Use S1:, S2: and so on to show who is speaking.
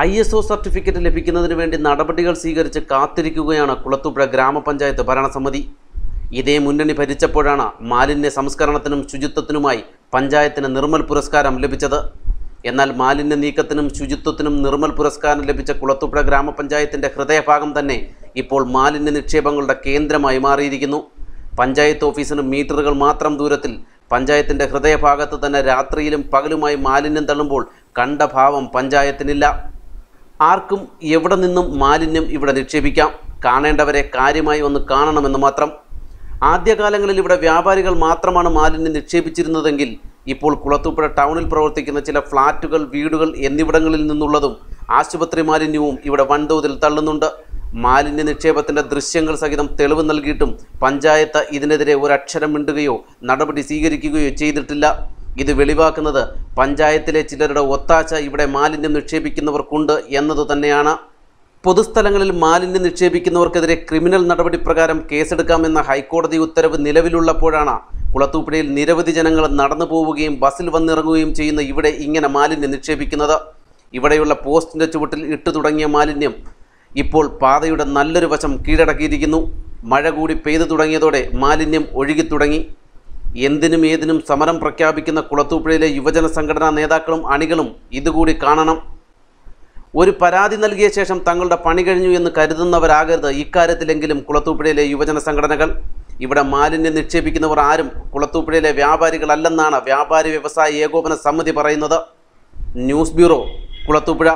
S1: I S O certificate ലഭിക്കുന്നതിന് വേണ്ടി നടപടികൾ സ്വീകരിച്ച് കാത്തിരിക്കുകയാണ് കുളത്തുപുഴ ഗ്രാമപഞ്ചായത്ത് ഭരണസമിതി. ഇതേ മുന്നണി ഭരിച്ചപ്പോഴാണ് മാലിന്യ സംസ്കരണത്തിനും ശുചിത്വത്തിനുമായി പഞ്ചായത്തിന് നിർമ്മൽ പുരസ്കാരം ലഭിച്ചത്. എന്നാൽ മാലിന്യ നീക്കത്തിനും ശുചിത്വത്തിനും നിർമ്മൽ പുരസ്കാരം ലഭിച്ച കുളത്തുപുഴ ഗ്രാമപഞ്ചായത്തിന്റെ ഹൃദയഭാഗം തന്നെ ഇപ്പോൾ മാലിന്യ നിക്ഷേപങ്ങളുടെ കേന്ദ്രമായി മാറിയിരിക്കുന്നു. പഞ്ചായത്ത് ഓഫീസിന് മീറ്ററുകൾ മാത്രം ദൂരത്തിൽ പഞ്ചായത്തിന്റെ ഹൃദയഭാഗത്ത് തന്നെ രാത്രിയിലും പകലുമായി മാലിന്യം തള്ളുമ്പോൾ കണ്ട ഭാവം പഞ്ചായത്തിനില്ല. ആർക്കും എവിടെ നിന്നും മാലിന്യം ഇവിടെ നിക്ഷേപിക്കാം? കാണേണ്ടവരെ കാര്യമായി ഒന്ന് കാണണമെന്ന് മാത്രം. ആദ്യകാലങ്ങളിൽ ഇവിടെ വ്യാപാരികൾ മാത്രമാണ് മാലിന്യം നിക്ഷേപിച്ചിരുന്നതെങ്കിൽ ഇപ്പോൾ കുളത്തൂപ്പുഴ ടൗണിൽ പ്രവർത്തിക്കുന്ന ചില ഫ്ളാറ്റുകൾ വീടുകൾ എന്നിവിടങ്ങളിൽ നിന്നുള്ളതും ആശുപത്രി മാലിന്യവും ഇവിടെ വൻതോതിൽ തള്ളുന്നുണ്ട്. മാലിന്യ നിക്ഷേപത്തിന്റെ ദൃശ്യങ്ങൾ സഹിതം തെളിവ് നൽകിയിട്ടും പഞ്ചായത്ത് ഇതിനെതിരെ ഒരക്ഷരം മിണ്ടുകയോ നടപടി സ്വീകരിക്കുകയോ ചെയ്തിട്ടില്ല. ഇത് വെളിവാക്കുന്നത് പഞ്ചായത്തിലെ ചിലരുടെ ഒത്താശ ഇവിടെ മാലിന്യം നിക്ഷേപിക്കുന്നവർക്കുണ്ട് എന്നത് തന്നെയാണ്. പൊതുസ്ഥലങ്ങളിൽ മാലിന്യം നിക്ഷേപിക്കുന്നവർക്കെതിരെ ക്രിമിനൽ നടപടി പ്രകാരം കേസെടുക്കാമെന്ന ഹൈക്കോടതി ഉത്തരവ് നിലവിലുള്ളപ്പോഴാണ് കുളത്തൂപ്പുഴയിൽ നിരവധി ജനങ്ങൾ നടന്നു പോവുകയും ബസ്സിൽ വന്നിറങ്ങുകയും ചെയ്യുന്ന ഇവിടെ ഇങ്ങനെ മാലിന്യം നിക്ഷേപിക്കുന്നത്. ഇവിടെയുള്ള പോസ്റ്റിന്റെ ചുവട്ടിൽ ഇട്ടു തുടങ്ങിയ മാലിന്യം ഇപ്പോൾ പാതയുടെ നല്ലൊരു വശം കീഴടക്കിയിരിക്കുന്നു. മഴ കൂടി പെയ്തു തുടങ്ങിയതോടെ മാലിന്യം ഒഴുകി തുടങ്ങി. എന്തിനും ഏതിനും സമരം പ്രഖ്യാപിക്കുന്ന കുളത്തൂപ്പുഴയിലെ യുവജന സംഘടനാ നേതാക്കളും അണികളും ഇതുകൂടി കാണണം. ഒരു പരാതി നൽകിയ ശേഷം തങ്ങളുടെ പണി കഴിഞ്ഞു എന്ന് കരുതുന്നവരാകരുത്. ഇക്കാര്യത്തിലെങ്കിലും കുളത്തൂപ്പുഴയിലെ യുവജന സംഘടനകൾ ഇവിടെ മാലിന്യം നിക്ഷേപിക്കുന്നവർ ആരും കുളത്തൂപ്പുഴയിലെ വ്യാപാരികളല്ലെന്നാണ് വ്യാപാരി വ്യവസായ ഏകോപന സമിതി പറയുന്നത്. News bureau Kulathupuzha.